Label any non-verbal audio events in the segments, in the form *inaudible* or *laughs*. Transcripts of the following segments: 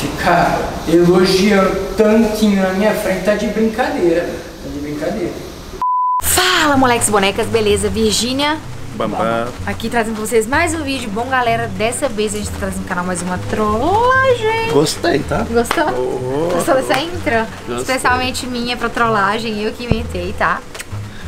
Ficar elogiando tanquinho na minha frente tá de brincadeira. Tá de brincadeira. Fala, moleques bonecas, beleza? Virgínia Bambam. aqui trazendo pra vocês mais um vídeo. Bom, galera, dessa vez a gente tá trazendo no canal mais uma trollagem. Gostei, tá? Gostou? Oh, Gostou dessa intro? Gostei. Especialmente minha pra trollagem, eu que inventei, tá?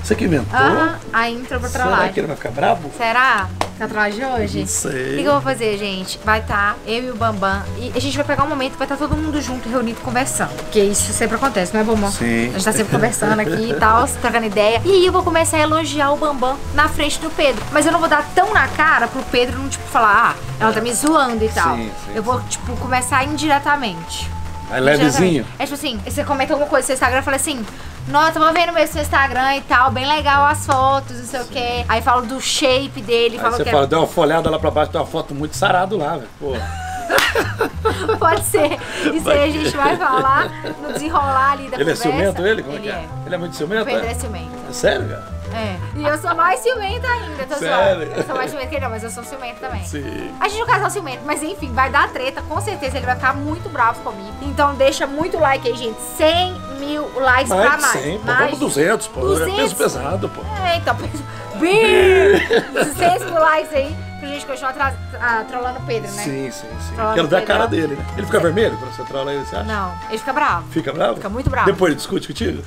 Você que inventou? Aham, a intro pra Será trollagem. que ele vai ficar brabo? Será? Na trollagem hoje? Não O sei. que, que eu vou fazer, gente? Vai estar eu e o Bambam. E a gente vai pegar um momento que vai estar todo mundo junto, reunido, conversando. Porque isso sempre acontece, não é, Bambam? Sim. A gente tá sempre conversando aqui e tal, *laughs* trocando ideia. E aí eu vou começar a elogiar o Bambam na frente do Pedro. Mas eu não vou dar tão na cara pro Pedro não, tipo, falar, ah, ela tá me zoando e tal. Sim, sim, eu vou, tipo, começar indiretamente. Aí levezinho. É tipo assim, você comenta alguma coisa no seu Instagram e fala assim. Nossa, tava vendo mesmo seu Instagram e tal, bem legal as fotos, não sei o quê. Aí falo do shape dele, Aí falo você que é fala, deu uma folhada lá pra baixo, tem uma foto muito sarado lá, velho. Pô. *laughs* Pode ser. *laughs* Isso aí a gente vai falar no desenrolar ali da Ele é conversa. ciumento, ele? Como é ele que é? Ele é muito ciumento? O Pedro é É? ciumento. É sério, cara? É. E eu sou mais ciumenta ainda, tô Sério? zoando. Eu sou mais ciumenta que ele, não, mas eu sou ciumenta também. Sim. A gente um casal ciumento, mas enfim, vai dar treta, com certeza ele vai ficar muito bravo comigo. Então deixa muito like aí, gente. 100 mil likes pra Mais de mais. 100, pô. mais Vamos 200, pô. 200? É peso pesado, pô. É, então, peso. *laughs* Bim! 200 mil likes aí pra gente continuar tra- ah, trollando o Pedro, né? Sim, sim, sim. Trolando Quero ver a cara dele, né? Ele fica vermelho quando você trola ele, você acha? Não, ele fica bravo. Fica bravo? Fica muito bravo. Depois ele discute contigo?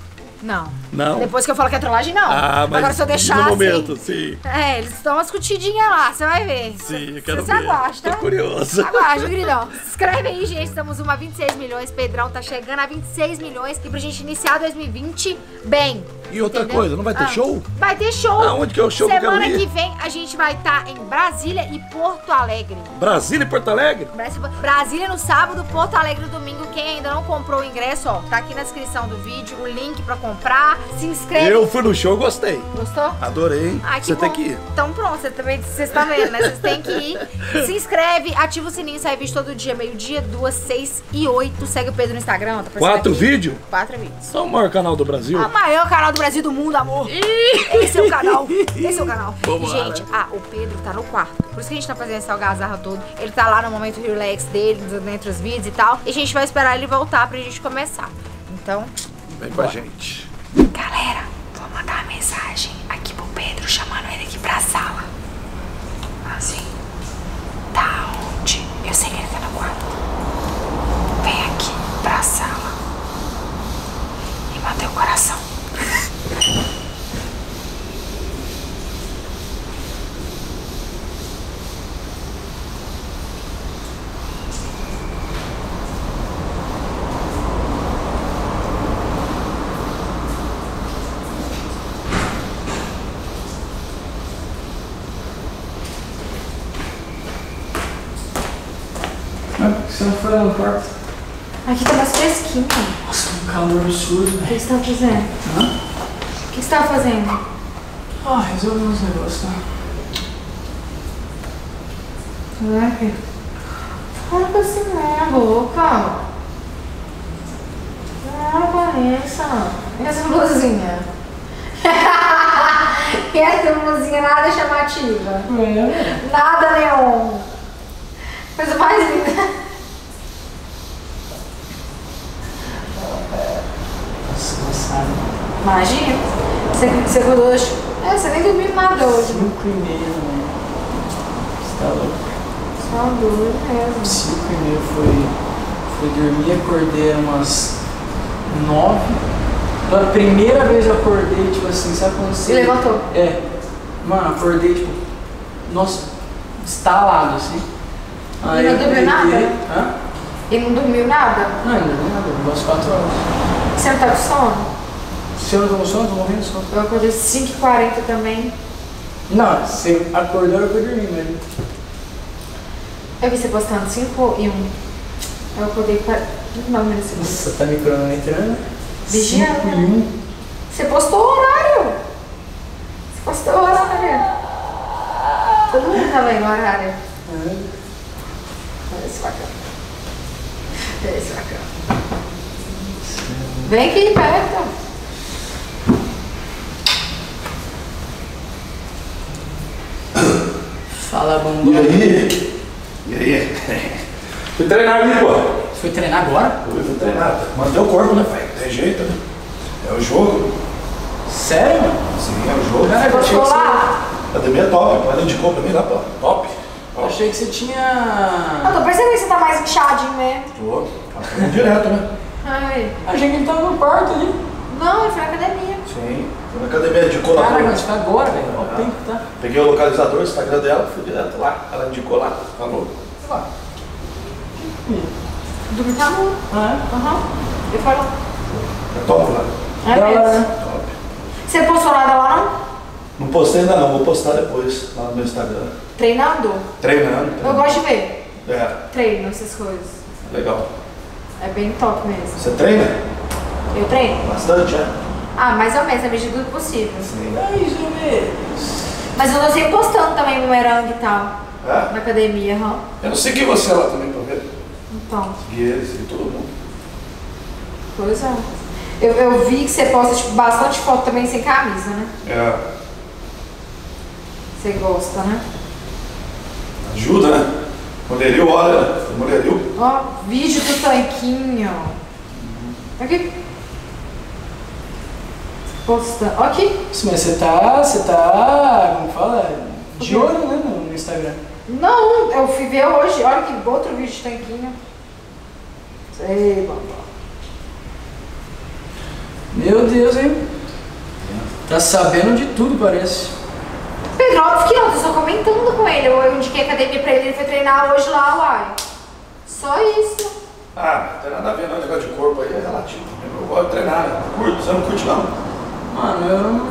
Não. Não? Depois que eu falo que é trollagem, não. Ah, mas Agora se eu deixar no assim- momento, sim. É, eles estão uma discutidinha lá, você vai ver. Sim, eu quero Você ver. gosta? Tô curioso. Aguarde, gridão. Se inscreve aí, gente. Estamos uma 26 milhões. Pedrão tá chegando a 26 milhões. E pra gente iniciar 2020 bem. E outra entendeu? coisa, não vai ter Ah, show? Vai ter show. Aonde que é o show que Semana ir? que vem a gente vai estar em Brasília e Porto Alegre. Brasília e Porto Alegre? Brasília- Brasília no sábado, Porto Alegre no domingo. Quem ainda não comprou o ingresso, ó, tá aqui na descrição do vídeo o link pra comprar. Se inscreve. Eu fui no show, gostei. Gostou? Adorei. Ai, Você bom. tem que ir. Então pronto, você também vocês estão vendo, né? Vocês têm que ir. Se inscreve, ativa o sininho, sai vídeo todo dia, meio-dia, duas, seis e oito. Segue o Pedro no Instagram, tá aparecendo Quatro vídeos? Quatro vídeos. Só o maior canal do Brasil. O maior canal do Brasil do mundo, amor. Esse é o canal. Esse é o canal. Vambora. Gente, ah, o Pedro tá no quarto. Por isso que a gente tá fazendo essa algazarra todo. Ele tá lá no momento relax dele, dentro dos vídeos e tal. E a gente vai esperar ele voltar pra gente começar. Então, Vem com a gente. Galera, vou mandar uma mensagem aqui pro Pedro, chamando ele aqui pra sala. Assim. Tá onde? Eu sei que ele tá no quarto. Vem aqui pra sala. E mantém o coração. Mas Aqui tá mais fresquinho. Nossa, um calor absurdo, O velho. que você tá fazendo? Hã? O que você tá fazendo? Ah, resolvi uns negócios, tá? Não é? Fala com assim na boca. Não, Vanessa. E essa blusinha? *laughs* e essa blusinha nada chamativa. É. Nada neon. Coisa mais linda. Nossa, cansado. Imagina. Você, você acordou hoje. É, você nem dormiu nada hoje. Cinco e meia, mano. Você tá louco? Só doido mesmo. Cinco e meia foi, foi dormir, acordei umas nove. Pela primeira vez eu acordei, tipo assim, sabe quando você... E levantou? É. Mano, acordei, tipo, nossa, estalado, assim. não eu dormiu peguei- nada? Hã? E não dormiu nada? Não, ainda não nada, umas quatro horas. Você não tá com sono? Se eu não sono, eu tô morrendo de sono. Eu acordei 5h40 também. Não, você acordou, eu fui dormir mesmo. Eu vi você postando 5 e 1. Eu acordei para 9 minutos segundos. Nossa, tá me cronometrando? Vigiando. Cinco e um. Você postou o horário. Você postou o horário. Todo mundo tava aí no horário. É. Olha esse bacana. Olha esse bacana. Vem aqui perto. Fala, bambam. E aí? E aí? Fui treinar ali, pô. Foi treinar agora? Eu fui treinar. Manter o corpo, né, velho? Tem jeito, né? É o jogo. Sério, mano? Sim, é o jogo. Cara, eu achei que Gostou você, lá? Academia é top. Ela indicou pra mim lá, pô. Top. eu Ó, achei que você Eu tinha. tô percebendo que você tá mais inchadinho mesmo. Tô. Tá fazendo direto, né? Ai. Achei que ele tava no quarto ali. Não, ele foi na academia. Sim. Fui na academia, indicou lá. mim. mas foi agora, velho. Olha o tempo que tá. Peguei o localizador, o Instagram dela, fui direto lá. Ela indicou lá. Falou. Sei lá. Dormir tá nu. Ah, Aham. Ele falou. É top lá. é? É mesmo. né? Top. Você postou nada lá não? Não postei ainda não, vou postar depois lá no meu Instagram. Treinando? Treinando. Eu gosto de ver. É, Treino, essas coisas. legal. É bem top mesmo. Você treina? Eu treino? Bastante, é? Ah, mais ou menos, na medida do possível. Sim. Mais ou menos. Mas eu não sei postando também bumerangue e tal. É? Na academia, aham. Eu não segui você lá também pra ver. Então, Segui eles, segui todo mundo. pois é. Eu, eu vi que você posta tipo, bastante foto também sem camisa, né? É. Você gosta, né? Ajuda, né? Mulherio, olha? Mulherio. Ó, vídeo do tanquinho. Aqui. Postando. Ó aqui. Sim, mas você tá. Você tá. Como fala? De olho, né? No, Instagram. Não, eu fui ver hoje. Olha que outro vídeo de tanquinho. Sei, babá. Meu Deus, hein? Tá sabendo de tudo, parece. Pedro, óbvio que tô só comentando com ele. Eu, eu indiquei a academia pra ele, ele foi treinar hoje lá, uai. Só isso. Ah, não tem nada a ver não, negócio de corpo aí é relativo. Eu gosto de treinar, né? Curto, você não curte não? Mano, eu não.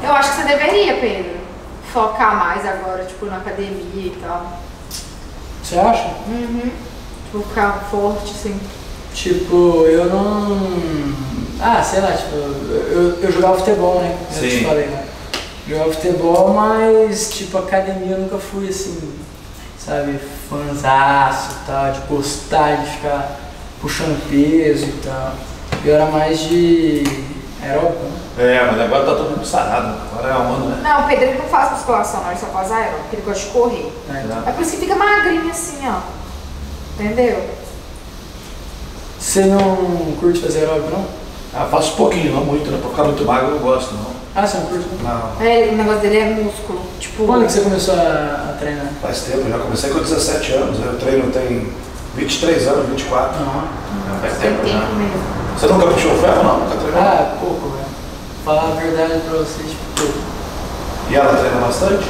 Eu acho que você deveria, Pedro. Focar mais agora, tipo, na academia e tal. Você acha? Uhum. Tipo, ficar forte, assim. Tipo, eu não. Ah, sei lá, tipo, eu, eu jogava futebol, né? Eu te Sim. falei, né? Jogava futebol, mas, tipo, academia eu nunca fui assim, sabe, fanzaço e tal, de gostar de ficar puxando peso e tal. Eu era mais de aeróbico, né? É, mas agora tá todo mundo sarado. Agora é a onda, né? Não, o Pedro não faz musculação, não, ele só faz aeróbico, porque ele gosta de correr. É. É por isso que fica magrinho assim, ó. Entendeu? Você não curte fazer aeróbico, não? Ah, faço pouquinho, não muito, né? Pra ficar muito magro eu não gosto, não. Ah, você não curte, não? Não. É, o negócio dele é músculo. Tipo. Quando que você começou a, a treinar? Faz tempo, já comecei com 17 anos, né? Eu treino tem 23 anos, 24. Não. Já faz Tem tempo tempo já. mesmo. Você nunca puxou ferro, não? Nunca treinou? Ah, pouco, velho. Falar a verdade pra vocês, tipo, pouco. E ela treina bastante?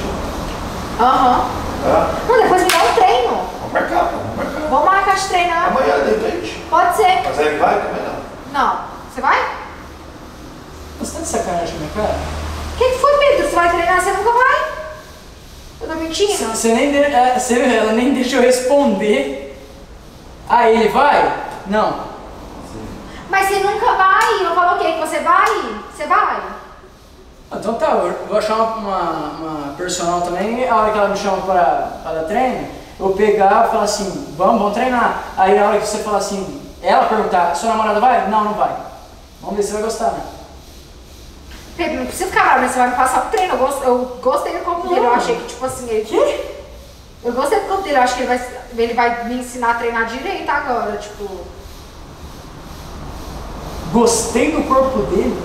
Aham. Ah, Não, depois me dá um treino. vamos marcar, pô, vamos marcar. Vamos marcar de treinar. Amanhã, de repente. Pode ser. Mas aí vai também não. Não. Você vai? Você tá de sacanagem minha cara? O que, que foi, Pedro? Você vai treinar, você nunca vai? Eu tô mentindo? Você, você nem de, é, você, ela nem deixa eu responder. Ah, ele vai? Não. Mas você nunca vai. Não falou o quê? Que você vai? Você vai? Ah, Então tá, eu vou achar uma, uma, uma personal também. A hora que ela me chama para, para dar treino, eu pegar e falar assim: vamos, vamos treinar. Aí na hora que você falar assim, ela perguntar: sua namorada vai? Não, não vai. Vamos ver se você vai gostar, né? Pedro, não precisa ficar bravo, né? Você vai me passar o treino. Eu, gost, eu gostei do corpo dele. Eu achei que, tipo assim, ele. Quê? Eu gostei do corpo dele. Eu acho que ele vai, ele vai me ensinar a treinar direito agora. Tipo. Gostei do corpo dele.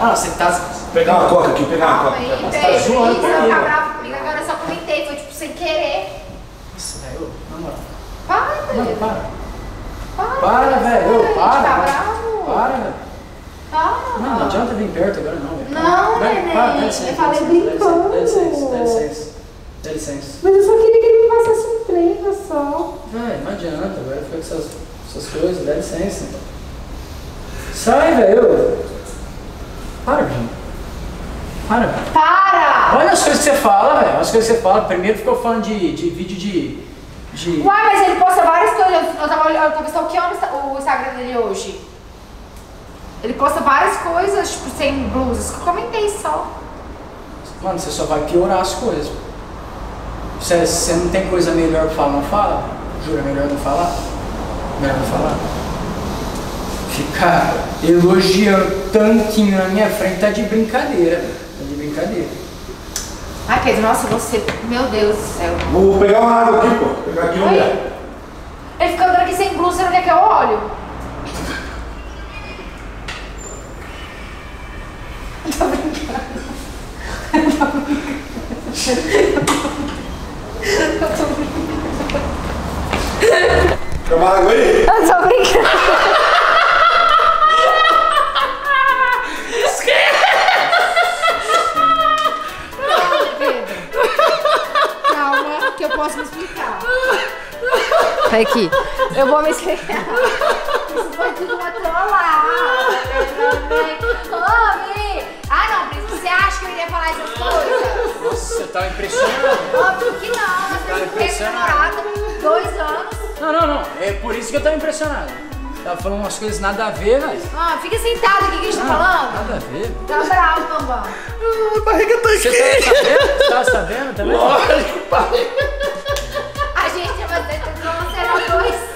Ah, você tá. Pegar uma coca aqui, pegar uma coca. Pedro. tá zoando Você comigo. ficar bravo comigo agora. Eu só comentei. Foi, tipo, sem querer. Nossa, velho, na moral. Para, Não, Pedro. para. Para, Para, velho. Para, Para. Tá bravo. Para, velho. Para. Não, não adianta vir perto agora, não, velho. Não, neném, para, licença, eu falei dá licença, brincando. Dá licença, dá licença. Dá licença. Mas eu só queria um treino só. Vai, não adianta, vai ficar com essas, essas coisas, dá licença. Sai, velho. Para, Virginia. Para, velho. Para! Olha as coisas que você fala, velho. As coisas que você fala. Primeiro ficou falando de, de vídeo de. de... Uai, mas ele posta várias coisas. Eu tava, olhando- eu tava stalkeando o Insta- o Instagram dele hoje. Ele posta várias coisas, tipo, sem blusas. que eu comentei só. Mano, você só vai piorar as coisas. Você, você não tem coisa melhor pra falar, não fala? Jura, melhor não falar? Melhor não falar? Ficar elogiando tanquinho na minha frente tá de brincadeira. Tá de brincadeira. Ai, Pedro, nossa, você. Meu Deus do céu. Vou pegar uma água aqui, pô. Pegar aqui um. Ele fica andando aqui sem blusa, você não quer que eu olho? *laughs* Tô Quer *laughs* água aí? Eu tô brincando. Pedro. Calma, que eu posso me explicar. Aqui, eu vou me explicar. Isso foi tudo uma trollada. Mi! Ah, não, Priscila, você acha que eu iria falar essas coisas? Nossa, você tá impressionado. Óbvio que tempo impressionante. namorado, dois anos. Não, não, não. É por isso que eu tava impressionado. Tava falando umas coisas nada a ver, velho. Ah, fica sentado aqui que a gente tá falando. Nada a ver. Tá bravo, Bambam. Ah, a barriga tá Você aqui. tava sabendo? Você tava sabendo também? Lógico, pai. A gente vai ter que ser nós dois.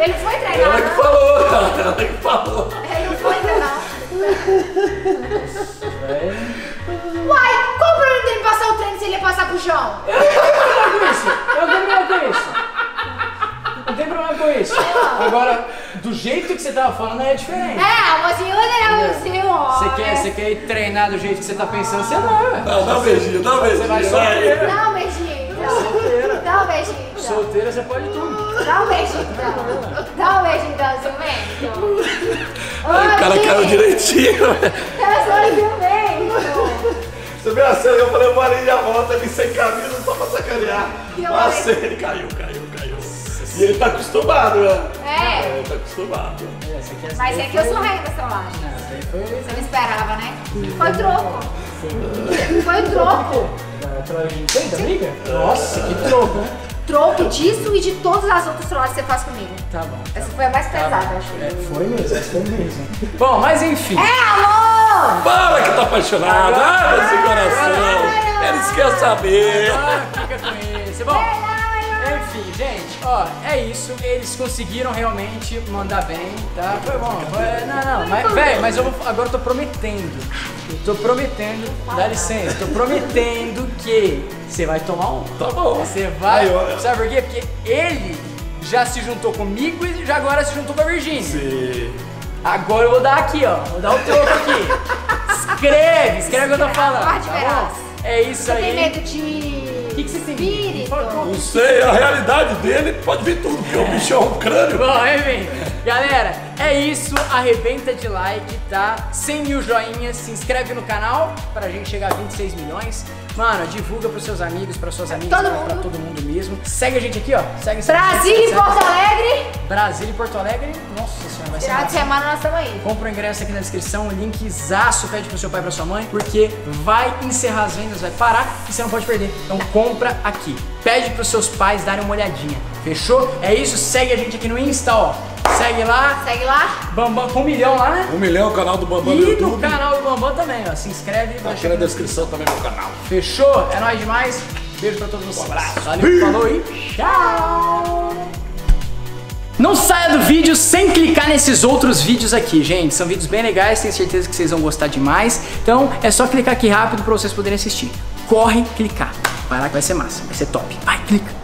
Ele foi Ela treinar, que falou, cara. Ela que falou. Ele não foi treinar. Velho. Uai, qual o problema dele passar o treino se ele ia passar pro chão? Eu não tenho problema com isso. Eu não tenho problema com isso. Não tem problema com isso. Agora, do jeito que você tava falando é diferente. É, mas assim, olha lá, você, ó. Você quer, você quer ir treinar do jeito que você tá pensando, você não, velho. Não, dá um beijinho, dá um beijinho. vai vai. solteira. Dá um beijinho, então. Solteira. Dá um beijinho, então. Solteira você pode tudo. Dá um beijinho, então. Dá um beijinho, então, ciumento. Aí o cara caiu direitinho. Eu sou ciumento. Você viu a cena eu falei, o Marinho já volta ali sem camisa só pra sacanear. Eu Mas falei- ele caiu, caiu. E ele tá acostumado, né? É. Ele tá acostumado. É, quer Mas é que eu sou rei da trollagem. Essa aí foi Você não esperava, né? Foi troco. Foi troco. da trollagem de da briga? Nossa, que troco, né? Troco disso e de todas as outras trollagens que você faz comigo. Tá bom. tá Essa foi a mais Tá pesada, bom. acho. É, foi mesmo, essa foi mesmo. Bom, mas enfim. É, amor! Fala que tá apaixonado. Abre esse coração. Eles querem saber. Agora fica com esse. Bom, enfim, gente, ó, é isso. Eles conseguiram realmente mandar bem, tá? Foi bom. Foi, não, não, mas, velho, mas eu vou, agora eu tô prometendo. Eu tô prometendo, dá licença, tô prometendo que você vai tomar um. Tá bom. Você vai. Aí. Sabe por quê? Porque ele já se juntou comigo e já agora se juntou com a Virgínia. Sim. Agora eu vou dar aqui, ó. Vou dar o troco aqui. Escreve, escreve o que eu tô falando. Tá bom? É isso Você tem aí. medo de. O que, que você tem? Espírito. Não sei, a realidade dele pode vir tudo, porque o bicho é um crânio. Bom, enfim, galera, é isso. Arrebenta de like, tá? 100 mil joinhas, se inscreve no canal pra gente chegar a 26 milhões. Mano, divulga pros seus amigos, pras suas amigas, Todo pra, pra mundo. todo mundo mesmo. Segue a gente aqui, ó. Segue, segue, e segue. Porto Alegre. Brasília e Porto Alegre. Nossa senhora, vai ser Final de semana nós estamos aí. Compra o ingresso aqui na descrição, linkzaço, pede pro seu pai e pra sua mãe, porque vai encerrar as vendas, vai parar e você não pode perder. Então compra aqui. Pede pros seus pais darem uma olhadinha. Fechou? É isso, segue a gente aqui no Insta, ó. Segue lá, Segue lá. Bambam com um milhão lá, né? Um milhão, o canal do Bambam no E no YouTube. canal do Bambam também, ó. Se inscreve. Tá aqui na descrição também meu canal. Fechou? É nóis demais. Beijo pra todos vocês. Valeu, falou e tchau! Não saia do vídeo sem clicar nesses outros vídeos aqui, gente. São vídeos bem legais, tenho certeza que vocês vão gostar demais. Então é só clicar aqui rápido pra vocês poderem assistir. Corre clicar. Vai lá que vai ser massa, vai ser top. Vai, clica.